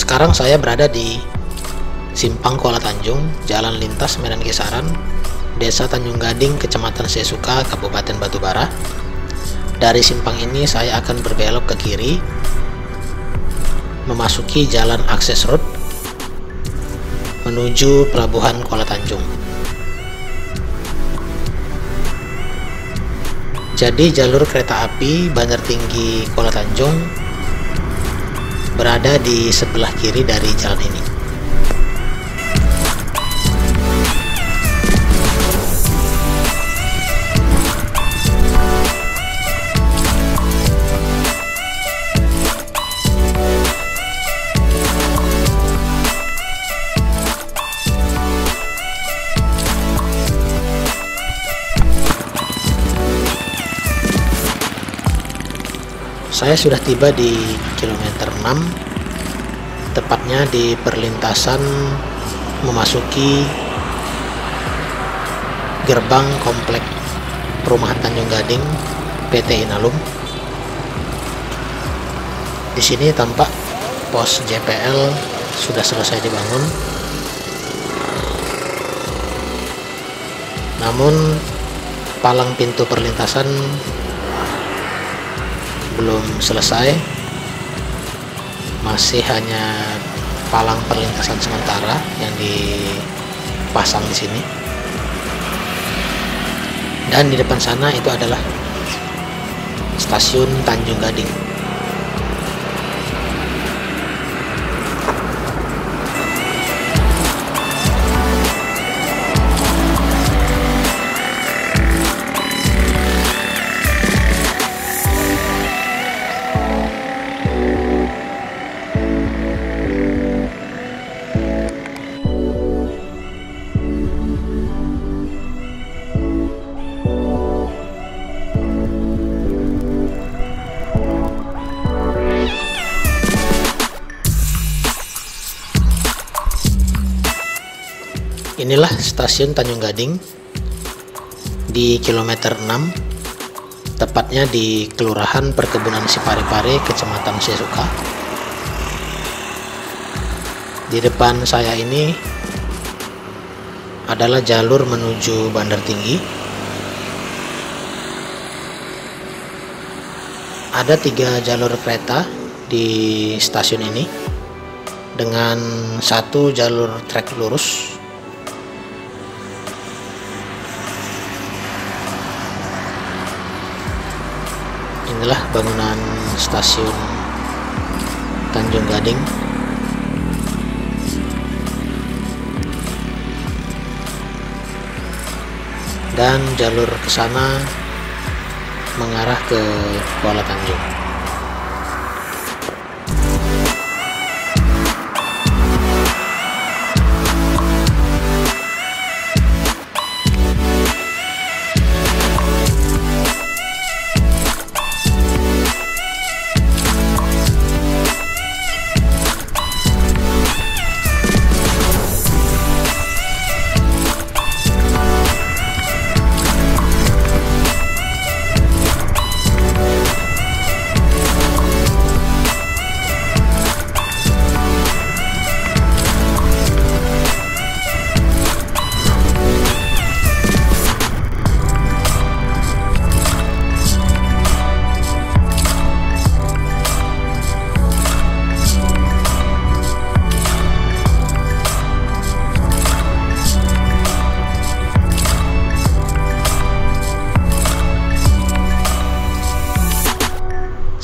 Sekarang saya berada di Simpang Kuala Tanjung, Jalan Lintas Medan Kisaran, Desa Tanjung Gading, Kecamatan Sesuka, Kabupaten Batubara. Dari simpang ini saya akan berbelok ke kiri memasuki jalan akses road menuju pelabuhan Kuala Tanjung. Jadi jalur kereta api Bandar Tinggi Kuala Tanjung berada di sebelah kiri dari jalan ini. Saya sudah tiba di kilometer 6 tepatnya di perlintasan memasuki gerbang komplek perumahan Tanjung Gading PT Inalum. Di sini tampak pos JPL sudah selesai dibangun. Namun palang pintu perlintasan belum selesai masih hanya palang perlintasan sementara yang dipasang di sini. Dan di depan sana itu adalah stasiun Tanjung Gading Inilah stasiun Tanjung Gading di kilometer 6 tepatnya di Kelurahan Perkebunan Sipare-Pare, Kecamatan Sesuka. Di depan saya ini adalah jalur menuju Bandar Tinggi. Ada tiga jalur kereta di stasiun ini dengan satu jalur trek lurus inilah bangunan stasiun Tanjung Gading. Dan jalur ke sana mengarah ke Kuala Tanjung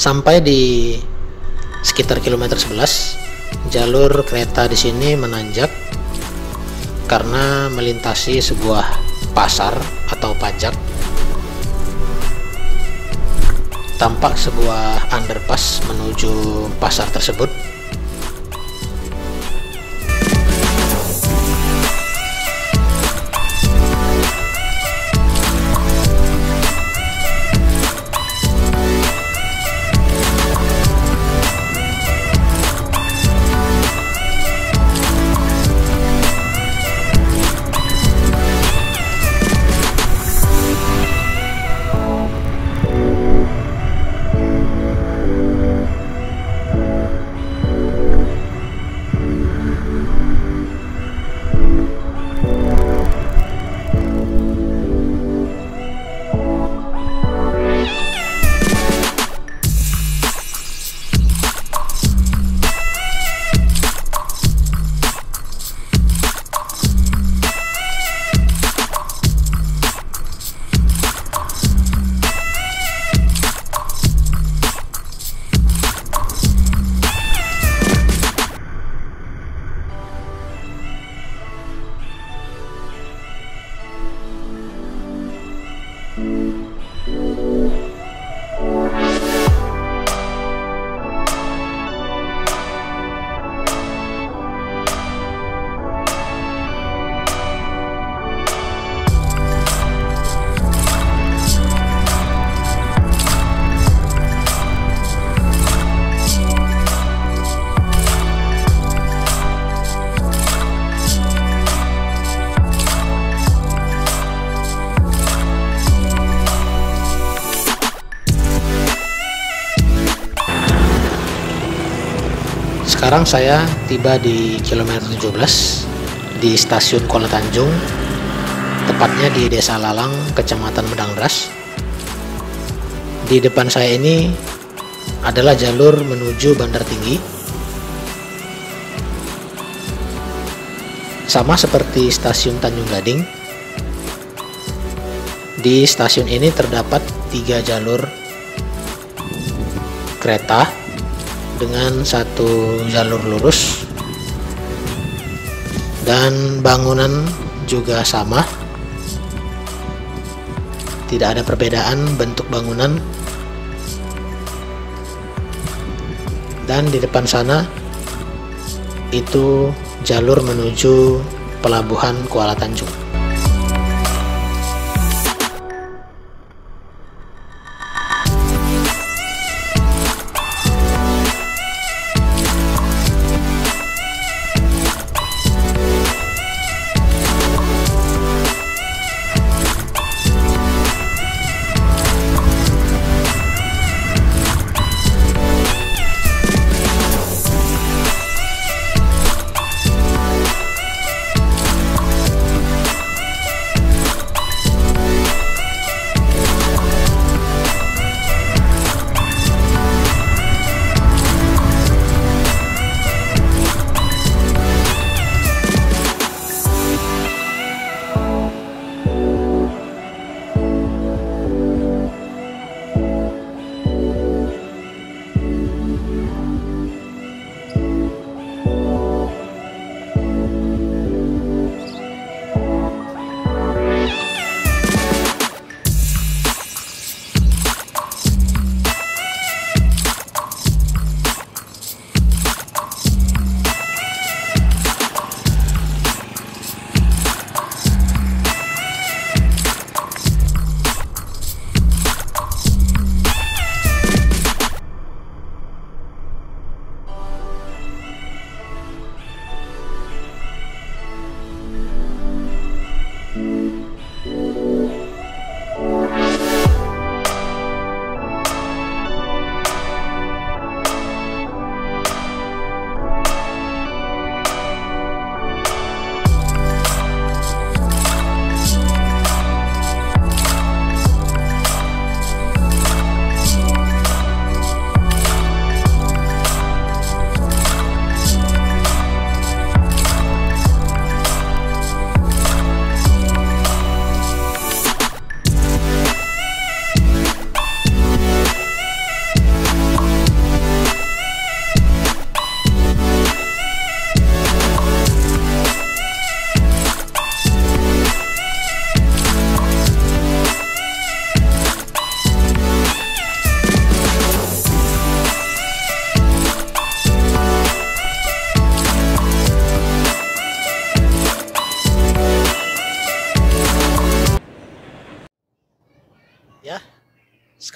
sampai di sekitar kilometer 11 jalur kereta di sini menanjak karena melintasi sebuah pasar atau pajak. Tampak sebuah underpass menuju pasar tersebut sekarang saya tiba di kilometer 17 di stasiun Kuala Tanjung tepatnya di Desa Lalang, Kecamatan Medangras. Di depan saya ini adalah jalur menuju Bandar Tinggi. Sama seperti stasiun Tanjung Gading. Di stasiun ini terdapat tiga jalur kereta dengan satu jalur lurus. Dan bangunan juga sama. Tidak ada perbedaan bentuk bangunan. Dan di depan sana itu jalur menuju pelabuhan Kuala Tanjung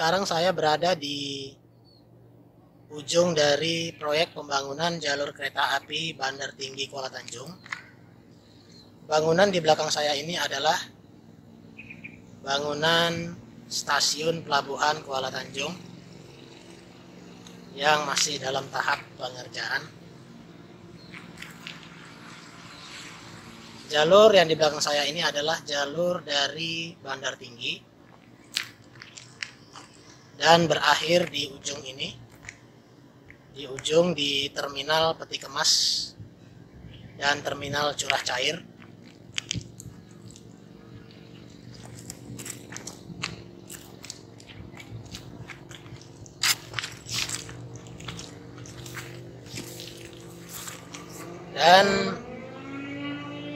Sekarang saya berada di ujung dari proyek pembangunan jalur kereta api Bandar Tinggi Kuala Tanjung. Bangunan di belakang saya ini adalah bangunan stasiun pelabuhan Kuala Tanjung yang masih dalam tahap pengerjaan. Jalur yang di belakang saya ini adalah jalur dari Bandar Tinggi dan berakhir di ujung ini. Di ujung di terminal peti kemas dan terminal curah cair. Dan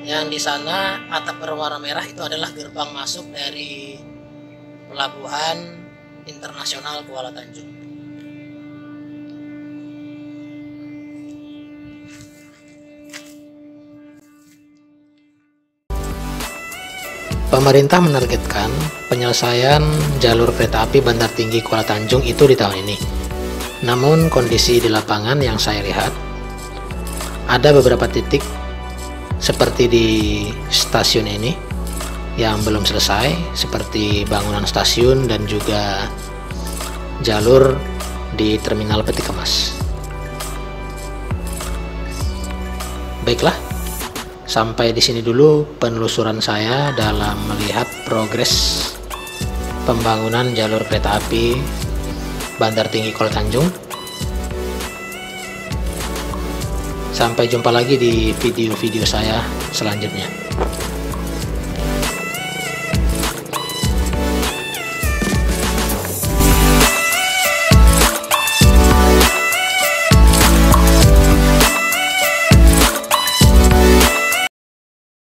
yang di sana atap berwarna merah itu adalah gerbang masuk dari pelabuhan Internasional Kuala Tanjung. Pemerintah menargetkan penyelesaian jalur kereta api Bandar Tinggi Kuala Tanjung itu di tahun ini. Namun kondisi di lapangan yang saya lihat ada beberapa titik seperti di stasiun ini yang belum selesai seperti bangunan stasiun dan juga jalur di terminal peti kemas. Baiklah, sampai di sini dulu penelusuran saya dalam melihat progres pembangunan jalur kereta api Bandar Tinggi Kota Tanjung. Sampai jumpa lagi di video-video saya selanjutnya.